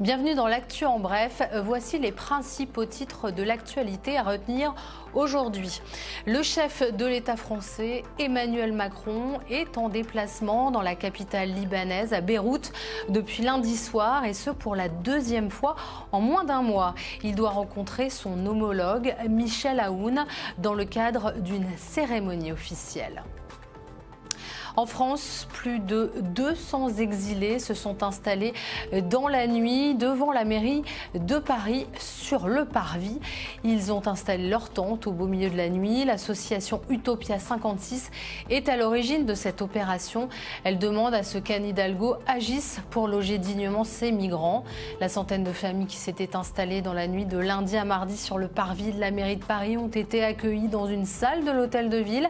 Bienvenue dans l'actu en bref. Voici les principaux titres de l'actualité à retenir aujourd'hui. Le chef de l'État français, Emmanuel Macron, est en déplacement dans la capitale libanaise, à Beyrouth, depuis lundi soir, et ce pour la deuxième fois en moins d'un mois. Il doit rencontrer son homologue, Michel Aoun, dans le cadre d'une cérémonie officielle. En France, plus de 200 exilés se sont installés dans la nuit devant la mairie de Paris sur le parvis. Ils ont installé leur tente au beau milieu de la nuit. L'association Utopia 56 est à l'origine de cette opération. Elle demande à ce qu'Anne Hidalgo agisse pour loger dignement ces migrants. La centaine de familles qui s'étaient installées dans la nuit de lundi à mardi sur le parvis de la mairie de Paris ont été accueillies dans une salle de l'hôtel de ville.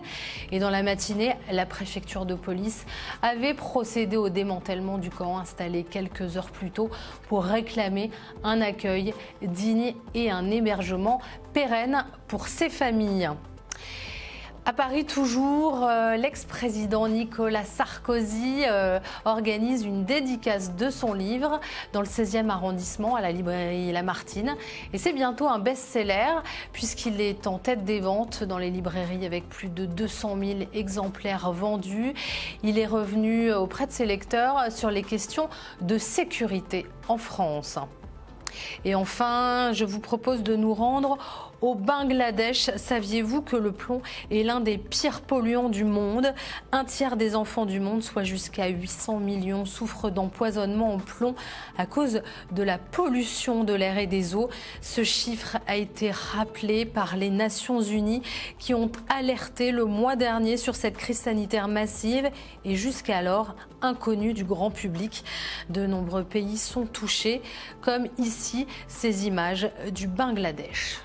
Et dans la matinée, la préfecture de police avait procédé au démantèlement du camp installé quelques heures plus tôt pour réclamer un accueil digne et un hébergement pérenne pour ces familles. À Paris, toujours, euh, l'ex-président Nicolas Sarkozy euh, organise une dédicace de son livre dans le 16e arrondissement à la librairie Lamartine. Et c'est bientôt un best-seller puisqu'il est en tête des ventes dans les librairies avec plus de 200 000 exemplaires vendus. Il est revenu auprès de ses lecteurs sur les questions de sécurité en France. Et enfin, je vous propose de nous rendre au Bangladesh. Saviez-vous que le plomb est l'un des pires polluants du monde? Un tiers des enfants du monde, soit jusqu'à 800 millions, souffrent d'empoisonnement en plomb à cause de la pollution de l'air et des eaux. Ce chiffre a été rappelé par les Nations Unies qui ont alerté le mois dernier sur cette crise sanitaire massive et jusqu'alors inconnue du grand public. De nombreux pays sont touchés, comme ici ces images du Bangladesh.